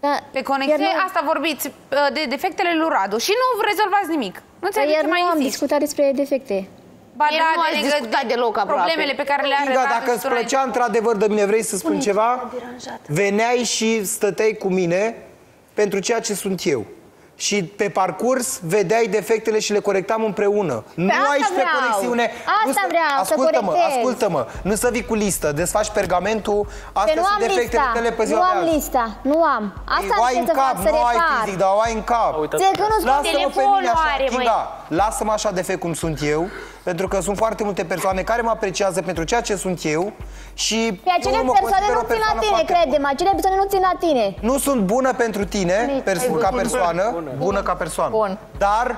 Da, Pe conexiune, iar nu- asta vorbiți uh, de defectele lui Radu și nu rezolvați nimic. Nu înțeleg Iar ce nu mai am insist. discutat despre defecte. Ba Ieri da, nu de ați legă- discutat deloc aproape. Problemele pe care le are Inga, Radu dacă îți și Turan. plăcea într-adevăr de mine, vrei să spun ceva? Veneai și stăteai cu mine pentru ceea ce sunt eu. Și pe parcurs vedeai defectele și le corectam împreună. nu asta aici pe vreau. conexiune. Asta nu să- vreau, să ascultă-mă, corectez. ascultă-mă. Nu să vii cu listă, desfaci pergamentul, Pe astea nu sunt am defectele lista, tale pe nu ziua de am azi. lista, nu am. Asta o ai în încerc să cap, fac, să nu ai repar. fizic, dar o ai în cap. Ție că nu-ți Lasă-mă pe mine telefonul așa, are, măi. Kinga, lasă-mă așa defect cum sunt eu, pentru că sunt foarte multe persoane care mă apreciază pentru ceea ce sunt eu și Pe acele eu mă persoane consider nu o țin la persoană tine, foarte crede-mă. Acele persoane nu țin la tine. nu sunt bună pentru tine pers- Ai ca văzut? persoană, bună. ca persoană. Bun. Dar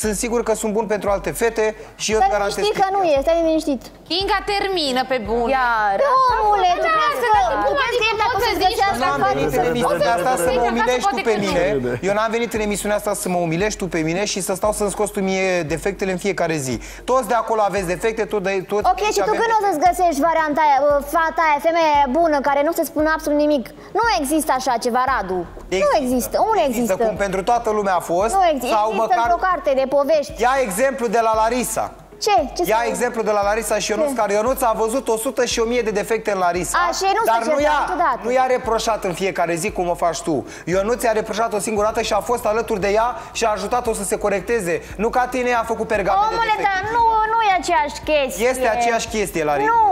sunt sigur că sunt bun pentru alte fete și eu îți Stai garantez liniștit că nu e, stai liniștit. Kinga termină pe bun. Iar. Omule, tu crezi că, dacă tu crezi că el dacă o să-ți găsească Nu am venit în emisiunea asta să mă Poate umilești tu că pe nu. mine. Eu n-am venit în emisiunea asta să mă umilești tu pe mine și să stau să-mi scoți tu mie defectele în fiecare zi. Toți de acolo aveți defecte, tot de, toți Ok, aici și tu avem când o să-ți găsești varianta aia, uh, fata aia, femeia aia bună, care nu se spune absolut nimic? Nu există așa ceva, Radu. Nu există. Unde există? Cum pentru toată lumea a fost. Nu există. Sau Există măcar... într-o carte de povești. Ia exemplu de la Larisa. Ce? Ce Ia să- exemplu de la Larisa și Ionuț, Ce? care Ionuț a văzut 100 și 1000 de defecte în Larisa. A, și ei nu se dar nu certă i-a, niciodată. nu i-a reproșat în fiecare zi cum o faci tu. Ionuț i-a reproșat o singură dată și a fost alături de ea și a ajutat-o să se corecteze. Nu ca tine a făcut pergamente de Omule, defecte. dar nu, nu e aceeași chestie. Este aceeași chestie, Larisa. Nu,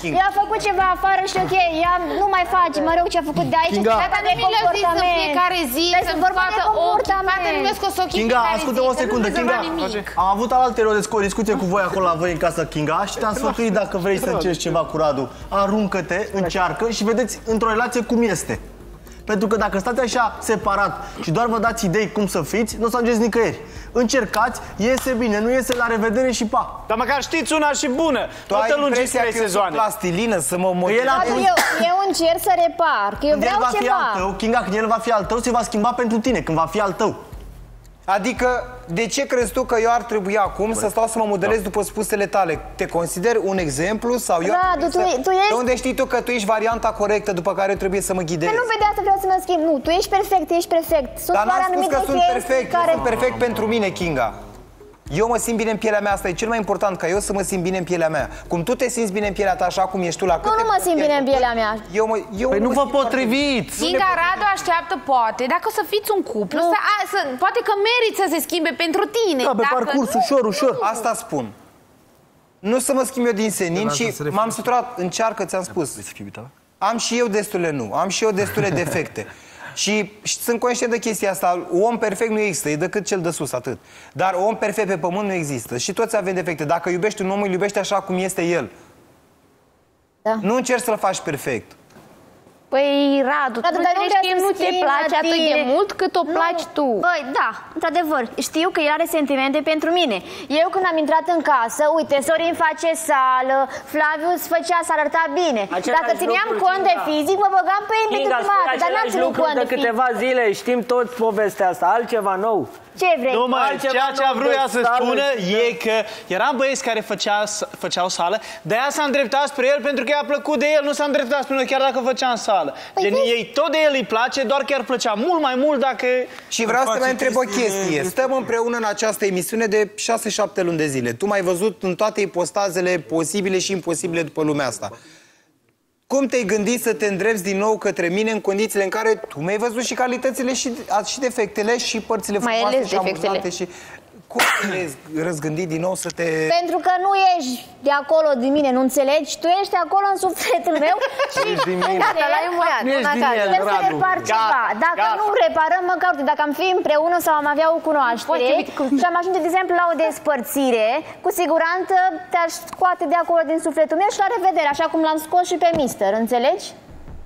King. ea a făcut ceva afară și ok, ea nu mai face, mă rog ce a făcut de aici. Kinga. și Dar de nu mi le zis în comportament. fiecare zi Deci să-mi vorba de scoată ochii. comportament. Fata nu mi-a scos ochii Kinga, în fiecare ascultă zi, o că nu secundă, rezolva Kinga. nimic. Am avut alaltă o discuție cu voi acolo la voi în casă, Kinga, și te-am sfătuit dacă vrei să încerci ceva cu Radu. Aruncă-te, încearcă și vedeți într-o relație cum este. Pentru că dacă stați așa separat și doar vă dați idei cum să fiți, nu o să ajungeți nicăieri. Încercați, iese bine, nu iese, la revedere și pa. Dar măcar știți una și bună. Tu ai Toată lungi impresia trei că eu sunt sezoane. plastilină să mă El a motivez. Radu, eu, eu încerc să repar, că eu Când el vreau va fi al ceva. tău, Kinga, când el va fi al tău, se va schimba pentru tine, când va fi al tău. Adică, de ce crezi tu că eu ar trebui acum să stau să mă modelez după spusele tale? Te consider un exemplu sau eu... ar Radu, trebui tu- să... tu ești- De unde știi tu că tu ești varianta corectă după care trebuie să mă ghidezi? Păi nu pe de asta vreau să mă schimb. Nu, tu ești perfect, ești perfect. Sunt Dar doar n-am spus anumite că sunt chestii perfect, care... care... sunt perfect pentru mine, Kinga. Eu mă simt bine în pielea mea, asta e cel mai important, ca eu să mă simt bine în pielea mea. Cum tu te simți bine în pielea ta, așa cum ești tu la câte... nu mă simt bine în pielea mea. Eu mă, eu Păi nu mă vă simt foarte- potriviți! Kinga Radu așteaptă, poate, dacă o să fiți un cuplu, să, a, să, poate că meriți să se schimbe pentru tine. Da, pe dacă parcurs, nu, ușor, ușor. Asta spun. Nu să mă schimb eu din senin și m-am săturat, încearcă, ți-am spus. Am și eu destule nu, am și eu destule defecte. Și și sunt conștient de chestia asta. Om perfect nu există, e decât cel de sus, atât. Dar om perfect pe pământ nu există. Și toți avem defecte. Dacă iubești un om, îl iubești așa cum este el. Da. Nu încerci să-l faci perfect. Păi, Radu, Radu, tu dar nu înțelegi că vrea el să nu te schimbi place la atât de tine. mult cât o placi tu. Băi, da, într-adevăr, știu că el are sentimente pentru mine. Eu când am intrat în casă, uite, Sorin face sală, Flavius făcea să arăta bine. Același Dacă țineam lucru, cont de Kinga. fizic, mă băgam pe el Kinga prima spune dată, dar n-am același ținut lucru cont de de fizic. câteva zile, știm toți povestea asta, altceva nou. Ce vrei? Nu, mă, Altceva ceea ce a nou vrut de ea să sală spună și- e că eram băieți care făcea, făceau sală, de aia s-a îndreptat spre el pentru că i-a plăcut de el, nu s-a îndreptat spre noi chiar dacă făcea în sală. Gen, ei tot de el îi place, doar că ar plăcea mult mai mult dacă... Și vreau să te mai întreb o chestie. Stăm împreună în această emisiune de 6-7 luni de zile. Tu m-ai văzut în toate ipostazele posibile și imposibile după lumea asta. Cum te-ai gândit să te îndrepți din nou către mine în condițiile în care tu mi-ai văzut și calitățile și, a- și defectele și părțile Mai frumoase ales și defectele. amuzante și cum te-ai răzgândit din nou să te... Pentru că nu ești de acolo din mine, nu înțelegi? Tu ești acolo în sufletul meu și Ești din mine. Gata, l-ai muiat, Nu ești una din care- el, Vrem să Radu. repar ceva. Dacă gata. nu reparăm, măcar uite, dacă am fi împreună sau am avea o cunoaștere și am ajunge, de exemplu, la o despărțire, cu siguranță te-aș scoate de acolo din sufletul meu și la revedere, așa cum l-am scos și pe mister, înțelegi?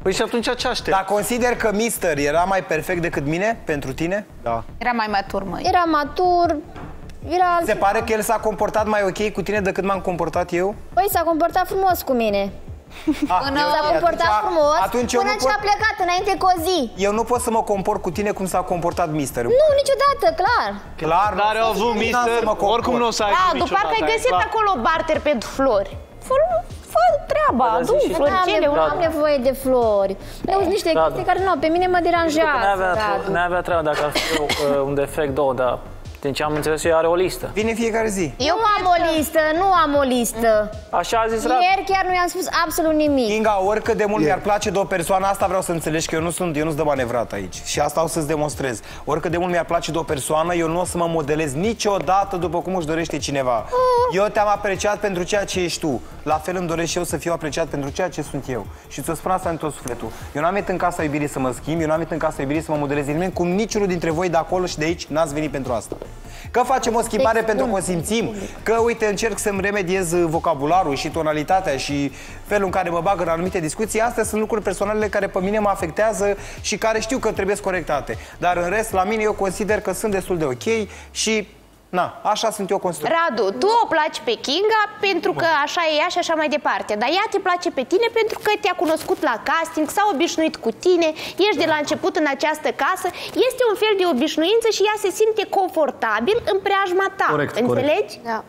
Păi și atunci ce aștept? Dar consider că Mister era mai perfect decât mine pentru tine? Da. Era mai matur, măi. Era matur, era... Se pare că el s-a comportat mai ok cu tine decât m-am comportat eu? Păi s-a comportat frumos cu mine. Ah, Până- eu- S-a comportat atunci- frumos atunci eu până nu ce pot- a plecat, înainte cu o zi. Eu nu pot să mă comport cu tine cum s-a comportat Mister. Nu, niciodată, clar. Clar, Care au avut mister, oricum nu o să ai Radu, niciodată, parcă ai e găsit clar. acolo barter pentru flori. Fă- fă- treaba, Dar adu zici și tu. floricele, Nu una am nevoie de flori. Nu sunt niște Radu. chestii care nu, pe mine mă deranjează. N-avea, Radu. n-avea treabă dacă ar fi uh, un defect, două, dar din ce am înțeles eu are o listă. Vine fiecare zi. Eu nu am o listă, nu am o listă. Așa a zis Radu. Ieri chiar nu i-am spus absolut nimic. Kinga, oricât de mult mi-ar place de o persoană, asta vreau să înțelegi că eu nu sunt, eu nu sunt de manevrat aici. Și asta o să-ți demonstrez. Oricât de mult mi-ar place de o persoană, eu nu o să mă modelez niciodată după cum își dorește cineva. Eu te-am apreciat pentru ceea ce ești tu. La fel îmi doresc și eu să fiu apreciat pentru ceea ce sunt eu. Și ți-o spun asta în tot sufletul. Eu n-am venit în casa iubirii să mă schimb, eu n-am venit în casa iubirii să mă modelez nimeni, cum niciunul dintre voi de acolo și de aici n-ați venit pentru asta. Că facem o schimbare Deci, pentru bun. că o simțim, că uite încerc să-mi remediez uh, vocabularul și tonalitatea și felul în care mă bag în anumite discuții. Astea sunt lucruri personale care pe mine mă afectează și care știu că trebuie corectate. Dar în rest, la mine eu consider că sunt destul de ok și na, așa sunt eu construit. Radu, tu o placi pe Kinga pentru că așa e ea și așa mai departe, dar ea te place pe tine pentru că te-a cunoscut la casting, s-a obișnuit cu tine, ești de la început în această casă, este un fel de obișnuință și ea se simte confortabil în preajma ta, Corect, înțelegi? Da.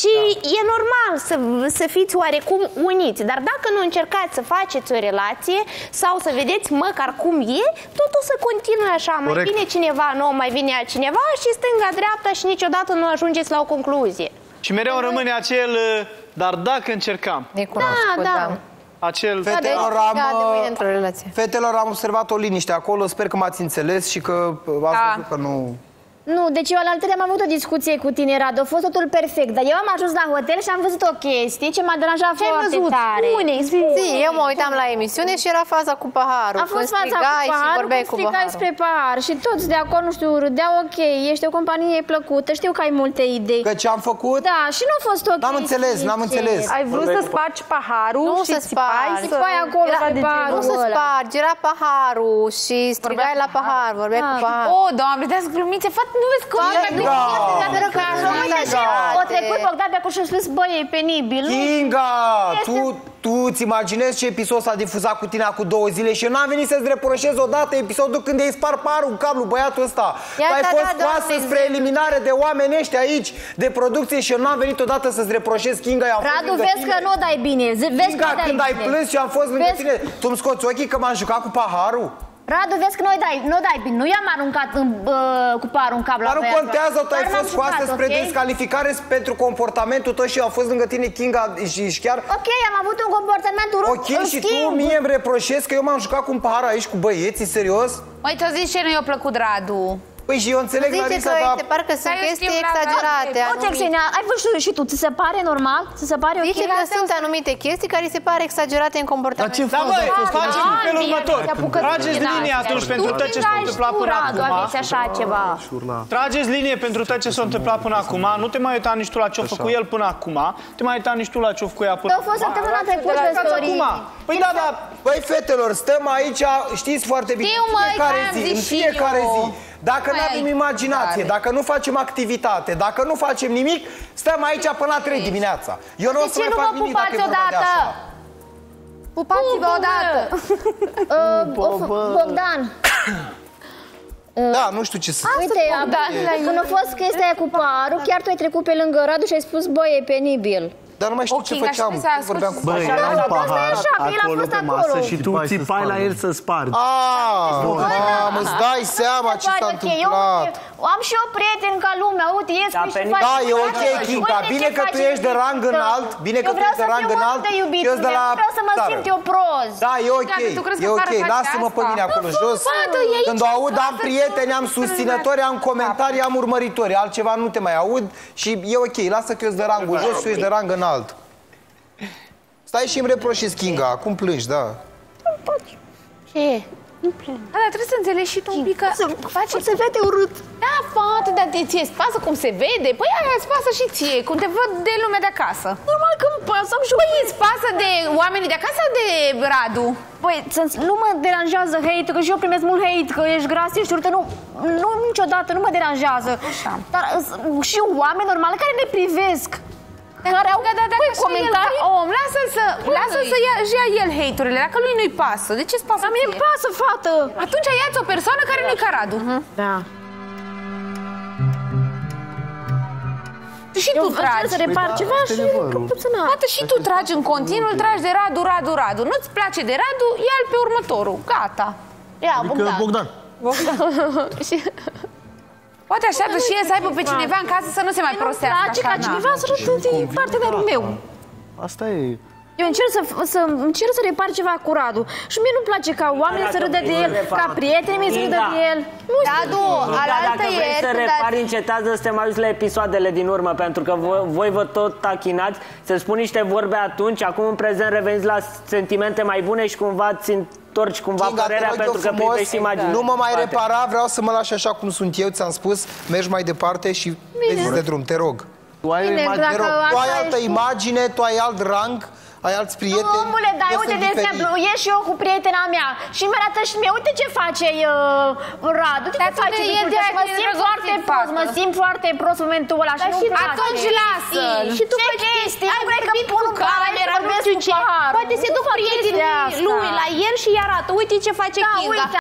Și e normal să, să fiți oarecum uniți, dar dacă nu încercați să faceți o relație sau să vedeți măcar cum e, totul să continue așa. Mai Corect. vine cineva nou, mai vine altcineva și stânga-dreapta și niciodată nu ajungeți la o concluzie. Și mereu rămâne acel, uh, dar dacă încercam, Da, Necunoscut, da. da. acel... Fetelor am, Da, de mâine uh, într-o relație. fetelor am observat o liniște acolo, sper că m-ați înțeles și că uh, ați Da. văzut că nu... Nu, deci eu la altele am avut o discuție cu tine, Radu, a fost totul perfect, dar eu am ajuns la hotel și am văzut o chestie ce m-a deranjat Ce ai foarte văzut? tare. Spune, zi. Zi, eu mă uitam la emisiune și era faza cu paharul. A fost când fața cu strigai și paharul, vorbeai când cu strigai paharul. spre pahar și toți de acolo, nu știu, râdeau ok, ești o companie plăcută, știu că ai multe idei. Că ce am făcut? Da, și nu a fost ok. N-am înțeles, n-am înțeles. Ai vrut să spargi paharul Nu și să țipai spargi. să... Țipai acolo Era pe de paharul. Nu să ăla. spargi, era paharul și strigai la pahar, vorbeai cu pahar. O, doamne, dați glumițe, fată, nu vezi cum e Da. Pentru că așa uite și o trecut Bogdan pe acolo și a spus, băi, e penibil. nu? Kinga, Este- tu, tu îți imaginezi ce episod s-a difuzat cu tine acum două zile și eu n-am venit să-ți reproșez odată episodul când i-ai spart parul în cablu băiatul ăsta. Ia Tu ai da, fost da, scoasă doamne, spre zi. eliminare de oameni ăștia aici, de producție și eu n-am venit odată să-ți reproșez Kinga, eu am fost Radu, lângă vezi tine. că nu o dai bine. zi- Vezi că Kinga, nu o dai când ai bine. plâns și eu am fost lângă Vezi- tine, tu îmi scoți ochii că m-am jucat cu paharul? Radu, vezi că nu o dai, nu o dai bine. Nu i-am aruncat în, uh, cu parul în cap la Dar nu băiatul contează, ăla. tu ai Doar fost m-am scoasă jucat, spre ok? descalificare pentru comportamentul tău și eu am fost lângă tine, Kinga, și, și chiar Ok, am avut un comportament urât. Ok, în și tu schimb, mie îmi reproșezi că eu m-am jucat cu un pahar aici cu băieții, serios? Măi, ți-o zis ce nu i-a plăcut Radu. Păi și eu înțeleg, Zice Larisa, că dar... se pare că sunt Dar eu chestii știu la exagerate. Radu. Poți, anumite. Xenia, ai văzut și tu, ți se pare normal? Ți se pare ok? Zice că sunt anumite chestii care îi se pare exagerate în Dar comportament. ce Da, fază băi, a fost? faceți în felul bine, următor. te apucă Trageți din linie astea. atunci Tu pentru tot ce s-a când ai întâmplat tu, până Radu, acum. aveți așa ceva. Trageți linie pentru tot ce s-a întâmplat până acum. Nu te mai uita nici tu la ce-a făcut el până acum. Nu te mai uita nici tu la ce-a făcut ea până Au fost săptămâna trecută, Uitați Sorin. acum. Păi da, da, Băi, fetelor, stăm aici, știți foarte bine, Știu, în măi, fiecare că am zi, zis în și fiecare eu. zi. Dacă nu Băi, avem imaginație, tare. dacă nu facem activitate, dacă nu facem nimic, stăm aici până la 3 dimineața. Eu nu o De să ce mai nu fac vă nimic dacă e pupați vorba de odată? așa. pupați-vă odată. Uh, o f- Bogdan, Da, nu știu ce să... uite, a- când a fost chestia aia cu parul, chiar tu ai trecut pe lângă Radu și ai spus, băi, e penibil. Dar nu mai știu Ok, ce aș făceam. trebui să Cum vorbeam cu Băi, Așa, era un asta e pahar așa, că el a acolo fost pe acolo. masă și tu Țipai să țipai la spargă. el să spargi. Ah, mamă, îți dai seama ce s-a Pare ok. Eu, întâmplat. eu am și eu prieteni ca lumea, uite, ies Da, cu și pe- faci... Da, e ok, Uite Kinga, ce bine că tu faci ești de rang iubită. înalt, bine că Eu tu vreau ești de să rang fiu înalt, mult de iubit, eu sunt de la nu vreau să mă țară. simt eu prost. Da, e ok, Dacă tu crezi că e ok, Sara face lasă-mă pe asta? mine acolo jos. fată, e aici, Când o aud, am acasă, prieteni, am tu- susținători, am comentarii, am urmăritori, altceva nu te mai aud și e ok, lasă că eu sunt de rangul jos, tu ești de rang înalt. Stai și îmi reproșezi, Kinga, acum plângi, da. Ce? Da, dar trebuie să înțelegi și tu un pic că faci... Se vede urât. Da, fată, dar te ție îți pasă cum se vede? Păi aia îți pasă și ție, cum te văd de lumea de acasă. Normal că îmi pasă, am și Păi îți pasă de oamenii de acasă sau de Radu? Păi, să- nu mă deranjează hate, că și eu primesc mult hate, că ești gras, ești urâtă, nu, nu, niciodată, nu mă deranjează. Așa. Dar uh, și oameni normali care ne privesc, care au Da, da, da, păi, comentarii... comentarii. El, om, lasă-l să, lasă să ia, își ia el hate-urile, dacă lui nu-i pasă. De ce-ți pasă Dar mie îmi ție? pasă, fată. Atunci ia-ți o persoană care nu-i ca Radu. Da. Și tu Eu încerc tragi. să repar Păi da, ceva asta e și adevărul. puțină. Tată, și tu tragi în continuu, îl tragi de Radu, Radu, Radu. Nu-ți place de Radu, ia-l pe următorul. Gata. Ia, Adică Bogdan. Bogdan. Și... Poate așteaptă și el să aibă pe cineva în casă să nu se mai Nu-mi prostească. place ca așa, na. cineva să râdă de partenerul meu. Asta e. Eu încerc să, să, încerc să repar ceva cu Radu. Și mie nu-mi place ca oamenii să râdă de el, ca prietenii mei să râdă Inga. de el. Nu știu. Radu, Da, alaltă dacă vrei ieri, să când repari, ați- încetează să te mai uiți la episoadele din urmă, pentru că voi, voi vă tot tachinați, se spun niște vorbe atunci, acum în prezent reveniți la sentimente mai bune și cumva ți întorci cumva Kinga, te părerea rog eu pentru că frumos, privești imaginea. Nu mă mai Poate. repara, vreau să mă lași așa cum sunt eu, ți-am spus, mergi mai departe și vezi de drum, te rog. Tu ai o Bine, imagine. Te rog, Dacă tu ai așa altă ești tu. imagine, tu ai alt rang, ai alți prieteni. Omule, dar eu uite, sunt de diferit. exemplu, ieși și eu cu prietena mea și mi arată și mie, uite ce face uh, Radu, uite Dar ce tu face de- Victor, e de și mă aia simt că e foarte răgostit prost, mă față. simt foarte prost în momentul ăla și Dar nu și Atunci lasă-l. Și tu Ce faci chestii? ai Nu cred că vorbit pun cu un bar aici, camera, nu vorbesc știu cu ce. paharul. Poate se Nu duc fac prietenii chestia asta. lui la el și îi arată. Uite ce face Da, Kinga. uite,